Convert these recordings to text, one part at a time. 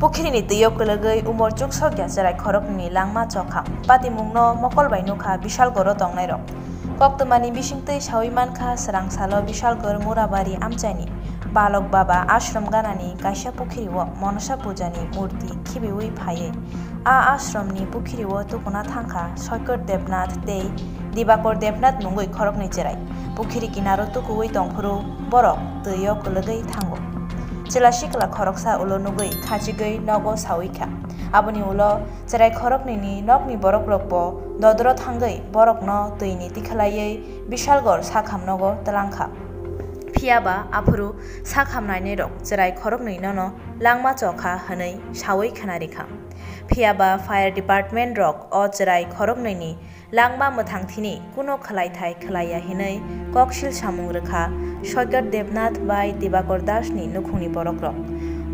pukhrini tuyo kulagoi umor chukso gya charai khorokni langma chokha pati mungno mokol bai nukha bishal goro tongnai rok koktumani bisingtui sawi mankha sarang salo bishal gor murabari amchaini balok baba ashram ganani kaisa pukhriwo monasa pujani murti khibiwi phaye a ashramni pukhriwo tukuna thangkha soikor devnath tei দিবাকর দেবনাথ মুঙ্গই খরকনি চেরাই পুখিরি কিনারো তুকুই তংফুরু বরক তৈয় কুলগৈ থাঙ্গো চেলা শিকলা খরকসা উলো নুগৈ খাজিগৈ নগ সাউইখা আবনি উলো চেরাই খরকনি নকনি বরক রকব দদর থাঙ্গৈ বরক ন তৈনি তিখালাयै বিশালগড় সাখামনগ তলাংখা ফিয়াবা আফুরু সাখামনাইনি রক চেরাই খরকনি নন langma chokha hanai sawai khanarikha phiaba fire department rok o cherai khoroknaini langma muthangthini kuno khlaithai khlaiya hinai kokshil samung rekha Debnath by Dibakar দাসনি নুখুনি বরক রক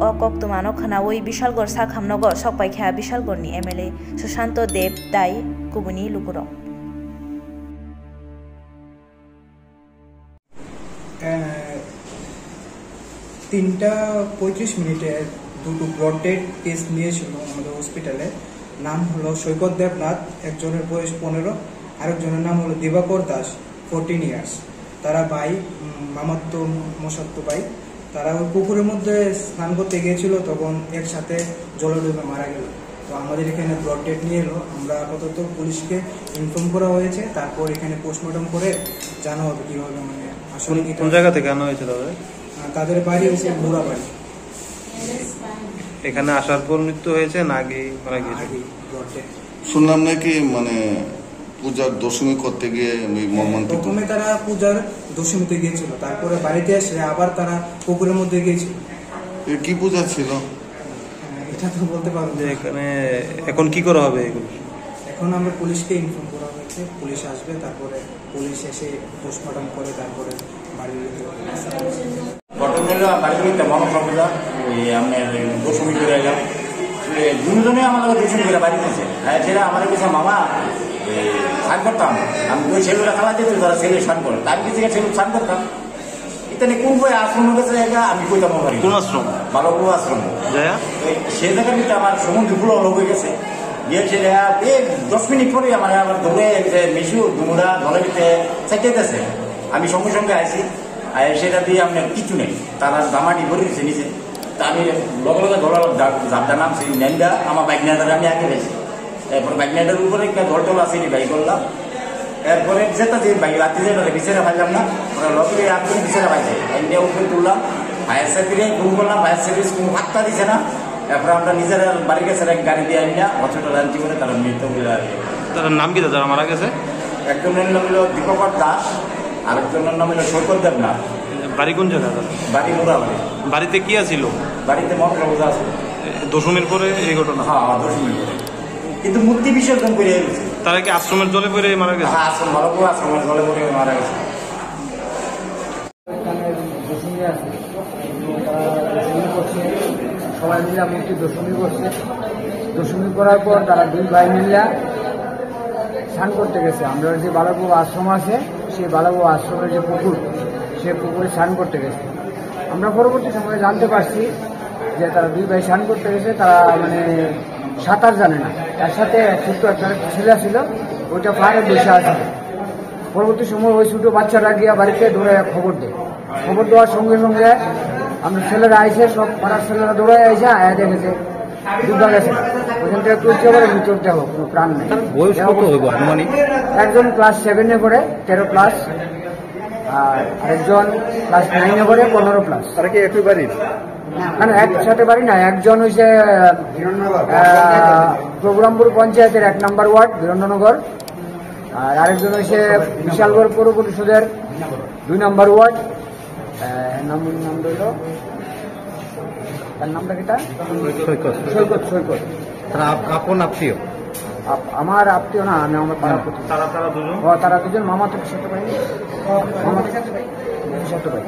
ও কক্তমানো খানাওই বিশালগড় সাখামনগ সকপাইখা বিশালগড়নি এমএলএ সুশান্ত দেব দাই কুবুনি লুকুরক তিনটা পঁয়ত্রিশ মিনিটে দুটো ডেড টেস্ট নিয়েছিল আমাদের হসপিটালে নাম হলো সৈকত দেবনাথ একজনের বয়স পনেরো আরেকজনের নাম হলো দিবাকর দাস ফোরটিন ইয়ার্স তারা ভাই মামাত্ম মশাত্ম ভাই। তারা ওই পুকুরের মধ্যে স্নান করতে গিয়েছিল তখন একসাথে জলে ডুবে মারা গেল। তো আমাদের এখানে ব্লড ডেট নিয়ে এলো। আমরা আপাতত পুলিশকে ইনফর্ম করা হয়েছে তারপর এখানে পোস্টমর্টম করে জানা হবে কীভাবে মানে আসলে কোন জায়গা থেকে আনা হয়েছে তাদের? তাদের বাড়ি হচ্ছে বুড়া বাড়ি এখানে আসার পর মৃত্যু হয়েছে না আগে মারা গিয়েছে? শুনলাম নাকি মানে পূজার দশমী করতে গিয়ে ওই মর্মান্তিক প্রথমে তারা পূজার দশমীতে গিয়েছিল তারপরে বাড়িতে এসে আবার তারা পুকুরের মধ্যে গিয়েছিল। এ কি পূজা ছিল? হ্যাঁ, এটা তো বলতে পারব যে এখানে এখন কি করা হবে এগুলো? এখন আমরা পুলিশকে ইনফর্ম করা হয়েছে পুলিশ আসবে তারপরে পুলিশ এসে পোস্টমর্টম করে তারপরে বাড়ি ওই আপনার দশমী করে এলাম। দুজনে আমার দশমী করে বাড়ি দিয়েছে হ্যাঁ ছেলে আমার কাছে মামা স্নান করতাম। আমি ওই ছেলেরা খেলা তারা ছেলে স্নান করে। তার কিছু ছেলে স্নান করতাম। ইত্যাদি কোন বই আশ্রম গেছে জায়গা আমি কইতাম আমার কোন আশ্রম? ভালো বউ আশ্রম সে জায়গার ভিতরে আমার সমুদ্র ফুল লোক হয়ে গেছে। গিয়ে ছেলে এই দশ মিনিট পরে আমার আবার দৌড়ে যে মিশু দুমুরা জলের ভিতরে চাইতেছে আমি সঙ্গে সঙ্গে আইছি। আর সেটা দিয়ে আপনার কিছু নেই তারা দামাটি ভরে দিচ্ছে নিচে। তা আমি লগে লগে ধরার জাপটা নামছি নেন্দা আমার বাইক নেতারে আমি আগে গেছি এরপর বাইক নেতার উপরে একটা ধর টল আছে বাইক করলাম। এরপরে যেটা যে বাইক রাত্রি যেটা বিছানা পাইলাম না ওরা লগে রাত্রি বিছানা পাইছে। এমনি উপরে তুললাম ফায়ার সার্ভিসে ফোন করলাম ফায়ার সার্ভিস কোনো ভাত্তা দিছে না। এরপর আমরা নিজেরা বাড়ি গেছে এক গাড়ি দিয়ে আনি না হসপিটাল আনছি করে তারা মৃত্যু বলে। তার নাম কি দাদা মারা গেছে? একজনের নাম হলো দীপকর দাস। আরেকজনের নাম হলো সৈকত দেবনাথ। বাড়ি কোন জায়গা দাদা বাড়ি। মোড়াবাড়ি বাড়িতে কি আছিল? বাড়িতে মন্ত্র বোঝা আছে। দশমীর পরে এই ঘটনা? হ্যাঁ দশ মিনিট করে। কিন্তু মূর্তি বিসর্জন করে তারা কি আশ্রমের জলে পড়ে মারা গেছে? হ্যাঁ আশ্রম ভালো করে আশ্রমের জলে পড়ে মারা গেছে। সবাই মিলে মূর্তি দশমী করছে দশমী করার পর তারা দুই ভাই মিলে স্নান করতে গেছে। আমরা যে বালাবু আশ্রম আছে সেই বালাবু আশ্রমের যে পুকুর, সে পুকুরে স্নান করতে গেছে। আমরা পরবর্তী সময়ে জানতে পারছি যে তারা দুই ভাই স্নান করতে গেছে, তারা মানে সাঁতার জানে না। তার সাথে ছোট্ট একটা ছেলে ছিল, ওইটা পাহাড়ে বসে আছে। পরবর্তী সময় ওই ছোটো বাচ্চারা গিয়া বাড়িতে দৌড়ে খবর দেয়। খবর দেওয়ার সঙ্গে সঙ্গে আমরা ছেলেরা আইসে, সব পাড়ার ছেলেরা দৌড়ে আইসে, আয়া দেখেছে। ডুবা গেছে ওখান থেকে তুলতে পারে মৃত্যুর দেহ কোনো প্রাণ নেই। বয়স কত হইব আনুমানিক? একজন ক্লাস সেভেনে পড়ে তেরো প্লাস আর আরেকজন ক্লাস নাইনে পড়ে পনেরো প্লাস তারা কি একই বাড়ির? মানে একসাথে পারি না একজন হয়েছে প্রোগ্রামপুর পঞ্চায়েতের এক নম্বর ওয়ার্ড বীরেন্দ্রনগর আর আরেকজন হইছে বিশালগড় পৌর পরিষদের দুই নম্বর ওয়ার্ড নাম নাম রইল তার নামটা কেটা সৈকত। সৈকত সৈকত। তারা আপন আত্মীয়। আপ- আমার আত্মীয় না আমি আমার পাড়া তারা তারা দুজন? তারা দুজন মামা থেকে ছোট ভাই? মামা থেকে ছোট ভাই।